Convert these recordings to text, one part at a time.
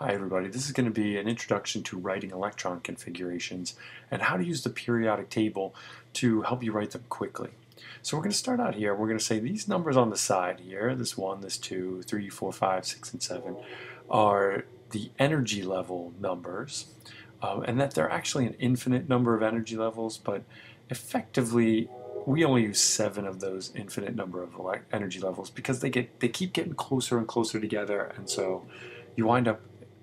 Hi everybody, this is going to be an introduction to writing electron configurations and how to use the periodic table to help you write them quickly. So we're going to start out here, we're going to say these numbers on the side here, this 1, this 2, 3, 4, 5, 6, and 7, are the energy level numbers, um, and that they're actually an infinite number of energy levels, but effectively we only use seven of those infinite number of energy levels because they get they keep getting closer and closer together, and so you wind up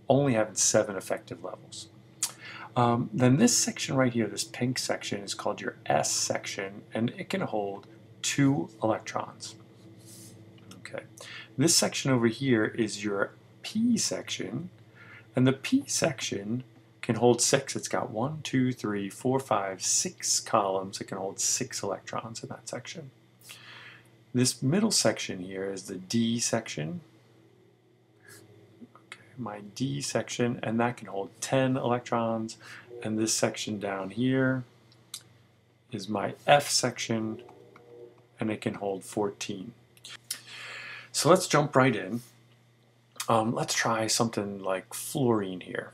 only having seven effective levels. Um, then this section right here, this pink section, is called your S section, and it can hold two electrons. Okay. This section over here is your P section, and the P section can hold six. It's got one, two, three, four, five, six columns. It can hold six electrons in that section. This middle section here is the D section, my D section, and that can hold 10 electrons. And this section down here is my F section, and it can hold 14. So let's jump right in. Um, let's try something like fluorine here.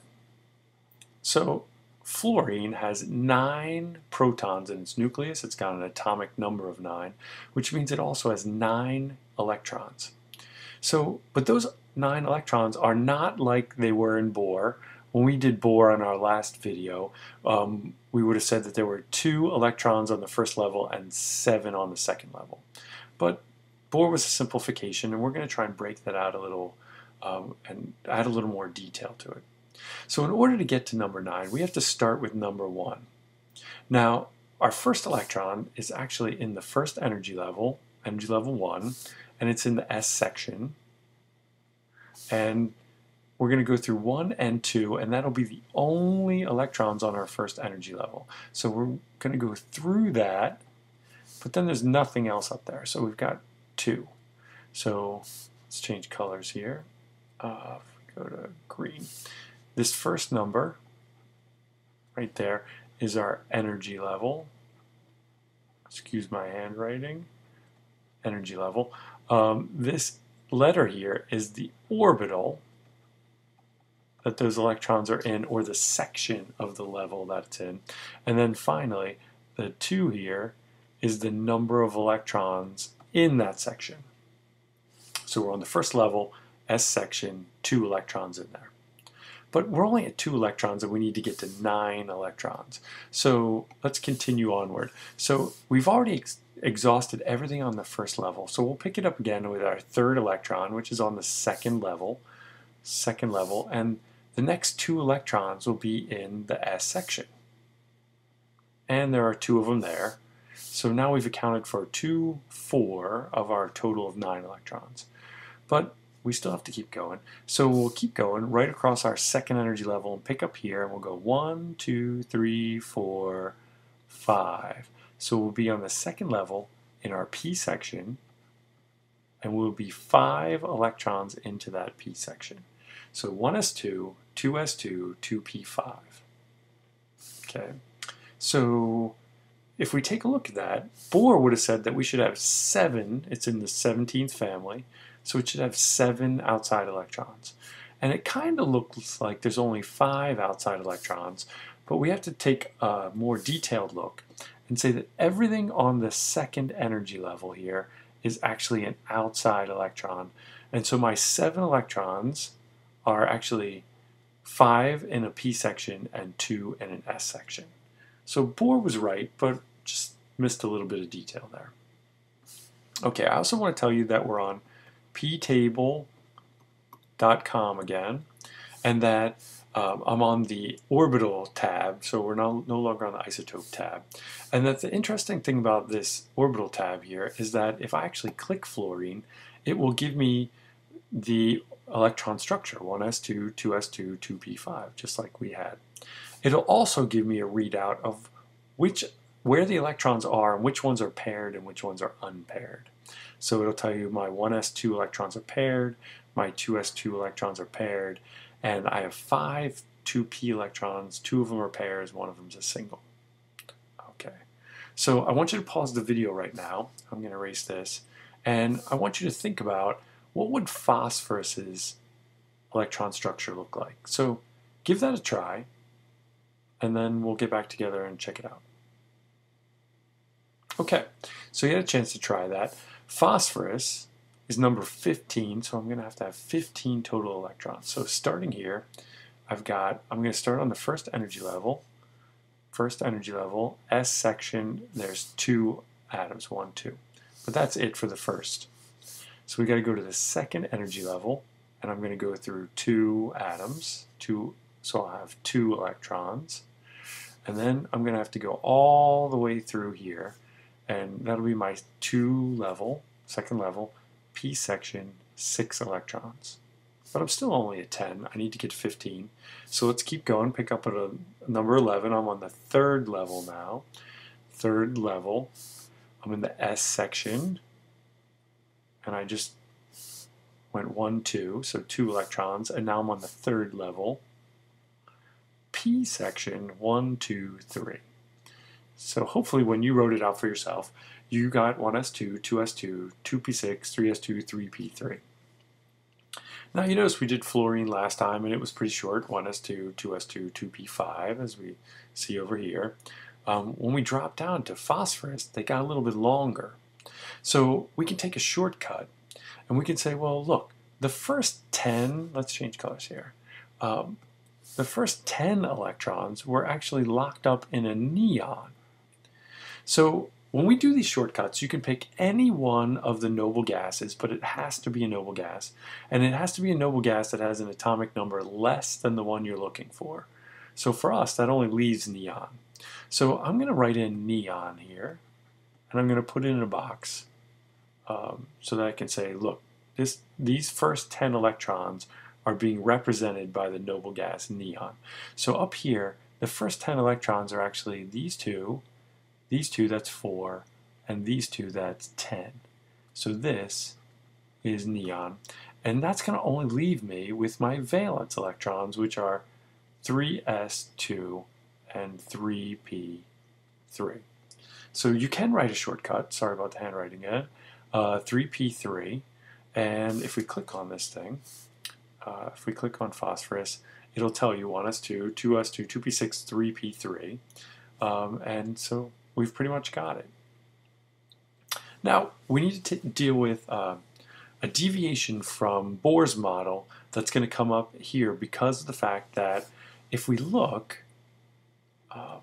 So fluorine has nine protons in its nucleus. It's got an atomic number of nine, which means it also has nine electrons. So, but those nine electrons are not like they were in Bohr. When we did Bohr on our last video, um, we would have said that there were two electrons on the first level and seven on the second level. But Bohr was a simplification, and we're going to try and break that out a little um, and add a little more detail to it. So in order to get to number 9, we have to start with number 1. Now, our first electron is actually in the first energy level, energy level 1, and it's in the S section. And we're going to go through 1 and 2, and that'll be the only electrons on our first energy level. So we're going to go through that, but then there's nothing else up there. So we've got 2. So let's change colors here. Uh, go to green. This first number right there is our energy level. Excuse my handwriting. Energy level. Um, this letter here is the orbital that those electrons are in, or the section of the level that it's in. And then finally, the 2 here is the number of electrons in that section. So we're on the first level, S section, 2 electrons in there. But we're only at 2 electrons and we need to get to 9 electrons. So let's continue onward. So we've already exhausted everything on the first level. So we'll pick it up again with our third electron, which is on the second level. Second level. And the next two electrons will be in the S section. And there are two of them there. So now we've accounted for 2, 4 of our total of 9 electrons. But we still have to keep going. So we'll keep going right across our second energy level and pick up here and we'll go 1, 2, 3, 4, 5. So we'll be on the second level in our P section and we'll be 5 electrons into that P section. So 1s2, 2s2, 2p5. Okay, so if we take a look at that, Bohr would have said that we should have 7, it's in the 17th family, so it should have 7 outside electrons. And it kind of looks like there's only 5 outside electrons, but we have to take a more detailed look and say that everything on the second energy level here is actually an outside electron. And so my seven electrons are actually five in a P section and two in an S section. So Bohr was right, but just missed a little bit of detail there. Okay, I also want to tell you that we're on ptable.com again, and that um, I'm on the orbital tab, so we're no, no longer on the isotope tab. And that the interesting thing about this orbital tab here is that if I actually click fluorine, it will give me the electron structure, 1s2, 2s2, 2p5, just like we had. It'll also give me a readout of which where the electrons are and which ones are paired and which ones are unpaired. So it'll tell you my 1s2 electrons are paired, my 2s2 electrons are paired, and I have five 2p electrons, two of them are pairs, one of them is a single. Okay, so I want you to pause the video right now. I'm going to erase this. And I want you to think about what would phosphorus's electron structure look like? So give that a try, and then we'll get back together and check it out. Okay, so you had a chance to try that. Phosphorus is number 15, so I'm going to have to have 15 total electrons. So starting here, I've got, I'm going to start on the first energy level. First energy level, S section, there's two atoms, one, two. But that's it for the first. So we got to go to the second energy level, and I'm going to go through two atoms, two, so I'll have two electrons. And then I'm going to have to go all the way through here, and that'll be my two level, second level, p section, six electrons. But I'm still only at 10. I need to get 15. So let's keep going. Pick up at a number 11. I'm on the third level now. Third level. I'm in the S section. And I just went 1, 2. So two electrons. And now I'm on the third level. P section, 1, 2, 3. So hopefully when you wrote it out for yourself, you got 1s2, 2s2, 2p6, 3s2, 3p3. Now you notice we did fluorine last time and it was pretty short, 1s2, 2s2, 2p5 as we see over here. Um, when we drop down to phosphorus, they got a little bit longer. So we can take a shortcut and we can say, well, look, the first 10, let's change colors here. Um, the first 10 electrons were actually locked up in a neon. So when we do these shortcuts, you can pick any one of the noble gases, but it has to be a noble gas. And it has to be a noble gas that has an atomic number less than the one you're looking for. So for us, that only leaves neon. So I'm going to write in neon here, and I'm going to put it in a box um, so that I can say, look, this, these first 10 electrons are being represented by the noble gas neon. So up here, the first 10 electrons are actually these two, these two, that's 4, and these two, that's 10. So this is neon. And that's going to only leave me with my valence electrons, which are 3s2 and 3p3. So you can write a shortcut, sorry about the handwriting again, uh, 3p3, and if we click on this thing, uh, if we click on phosphorus, it'll tell you 1s2, 2s2, 2p6, 3p3, um, and so we've pretty much got it. Now, we need to deal with uh, a deviation from Bohr's model that's going to come up here because of the fact that if we look, um,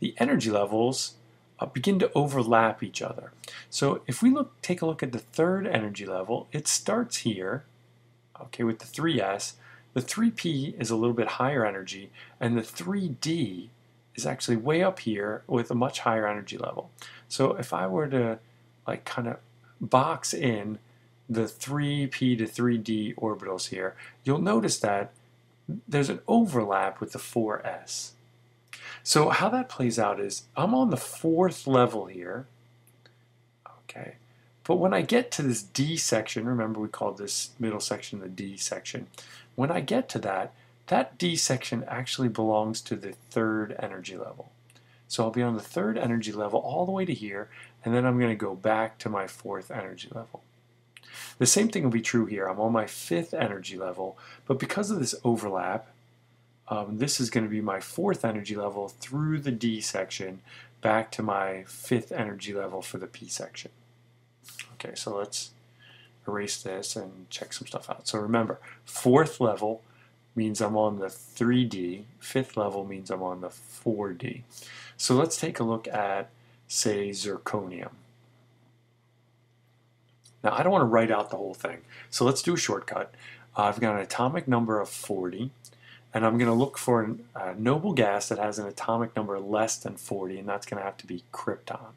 the energy levels uh, begin to overlap each other. So if we look, take a look at the third energy level, it starts here, okay, with the 3s. The 3p is a little bit higher energy, and the 3d is actually way up here with a much higher energy level. So if I were to like kind of box in the 3p to 3d orbitals here, you'll notice that there's an overlap with the 4s. So how that plays out is I'm on the fourth level here, okay, but when I get to this D section, remember we called this middle section the D section, when I get to that, that D section actually belongs to the third energy level. So I'll be on the third energy level all the way to here, and then I'm going to go back to my fourth energy level. The same thing will be true here. I'm on my fifth energy level, but because of this overlap, um, this is going to be my fourth energy level through the D section back to my fifth energy level for the P section. Okay, so let's erase this and check some stuff out. So remember, fourth level means I'm on the 3D. Fifth level means I'm on the 4D. So let's take a look at, say, zirconium. Now, I don't want to write out the whole thing, so let's do a shortcut. I've got an atomic number of 40, and I'm going to look for a noble gas that has an atomic number less than 40, and that's going to have to be krypton.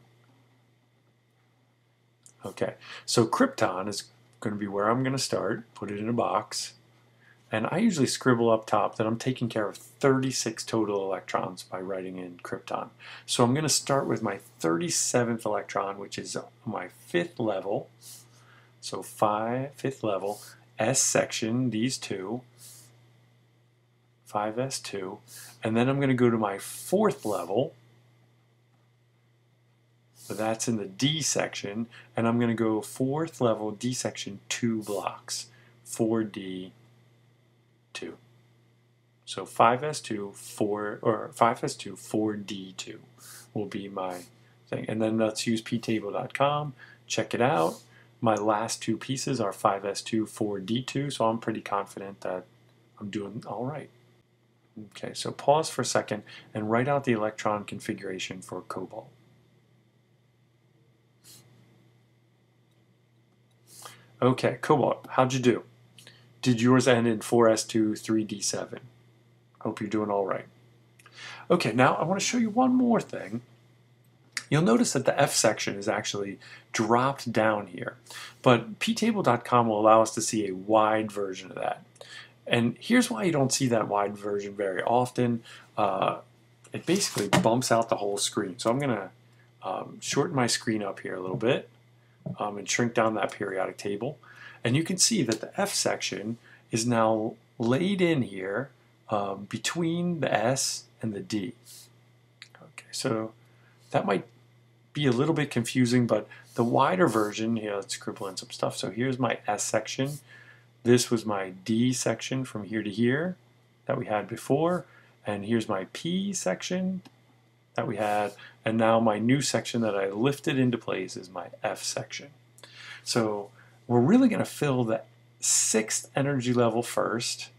Okay, so krypton is going to be where I'm going to start, put it in a box, and I usually scribble up top that I'm taking care of 36 total electrons by writing in krypton. So I'm going to start with my 37th electron, which is my fifth level. So five, fifth level, S section, these two, 5s2, and then I'm going to go to my fourth level, so that's in the D section, and I'm going to go fourth level D section two blocks, 4D 2. So 5s2, 4, or 5s2, 4d2 will be my thing. And then let's use ptable.com, check it out. My last two pieces are 5s2, 4d2, so I'm pretty confident that I'm doing all right. Okay, so pause for a second and write out the electron configuration for cobalt. Okay, cobalt, how'd you do? Did yours end in 4s2, 3d7? Hope you're doing all right. Okay, now I want to show you one more thing. You'll notice that the F section is actually dropped down here, but ptable.com will allow us to see a wide version of that. And here's why you don't see that wide version very often. Uh, it basically bumps out the whole screen. So I'm going to um, shorten my screen up here a little bit um, and shrink down that periodic table. And you can see that the F section is now laid in here um, between the S and the D. Okay, so that might be a little bit confusing, but the wider version, here, let's scribble in some stuff. So here's my S section. This was my D section from here to here that we had before. And here's my P section that we had. And now my new section that I lifted into place is my F section. So we're really going to fill the sixth energy level first.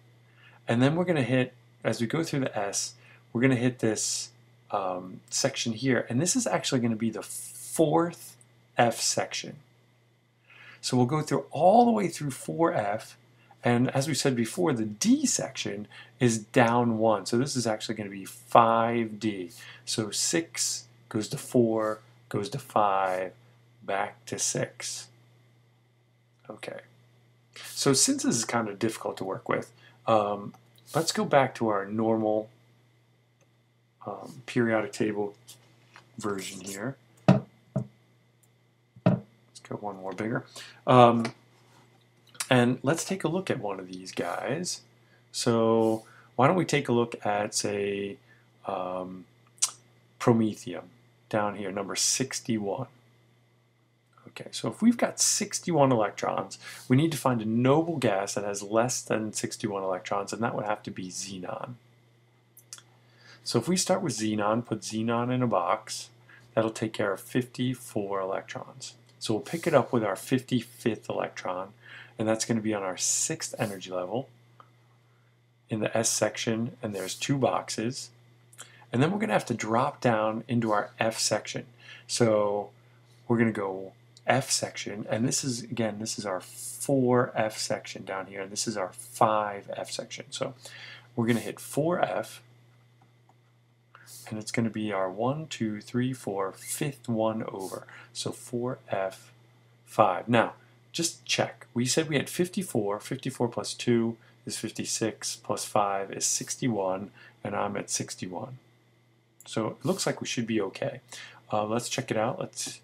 And then we're going to hit, as we go through the S, we're going to hit this um, section here. And this is actually going to be the fourth F section. So we'll go through all the way through 4F, and as we said before, the D section is down one. So this is actually going to be 5D. So 6 goes to 4, goes to 5, back to 6. Okay. So since this is kind of difficult to work with, um, let's go back to our normal um, periodic table version here Let's go one more bigger. Um, and let's take a look at one of these guys. So why don't we take a look at, say, um, Promethium down here, number 61. Okay, so if we've got 61 electrons, we need to find a noble gas that has less than 61 electrons, and that would have to be xenon. So if we start with xenon, put xenon in a box, that'll take care of 54 electrons. So we'll pick it up with our 55th electron, and that's going to be on our sixth energy level in the S section, and there's two boxes. And then we're going to have to drop down into our F section. So we're going to go F section, and this is, again, this is our 4F section down here, and this is our 5F section. So we're going to hit 4F, and it's going to be our 1, 2, 3, 4, fifth one over. So 4F5. Now, just check. We said we had 54. 54 plus 2 is 56, plus 5 is 61, and I'm at 61. So it looks like we should be okay. Uh, let's check it out. Let's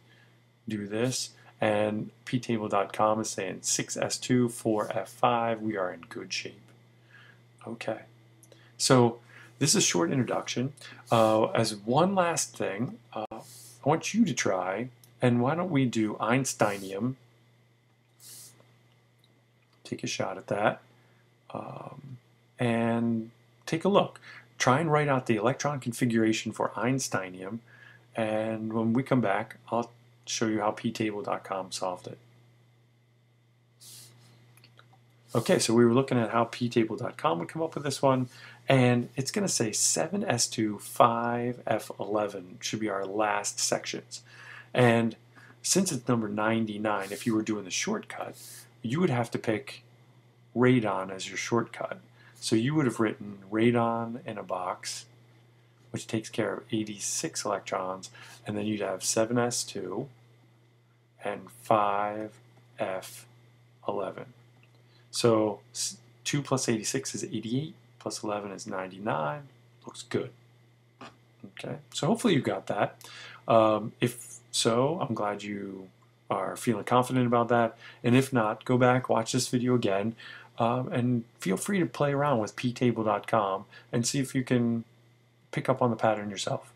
do this. And ptable.com is saying 6S2, 4F5. We are in good shape. Okay. So this is a short introduction. Uh, as one last thing, uh, I want you to try, and why don't we do Einsteinium? Take a shot at that. Um, and take a look. Try and write out the electron configuration for Einsteinium, and when we come back, I'll show you how ptable.com solved it. Okay, so we were looking at how ptable.com would come up with this one, and it's going to say 7s2, 5f11 should be our last sections. And since it's number 99, if you were doing the shortcut, you would have to pick radon as your shortcut. So you would have written radon in a box, which takes care of 86 electrons, and then you'd have 7s2 and 5f11. So 2 plus 86 is 88, plus 11 is 99. Looks good. Okay, so hopefully you got that. Um, if so, I'm glad you are feeling confident about that. And if not, go back, watch this video again, um, and feel free to play around with ptable.com and see if you can pick up on the pattern yourself.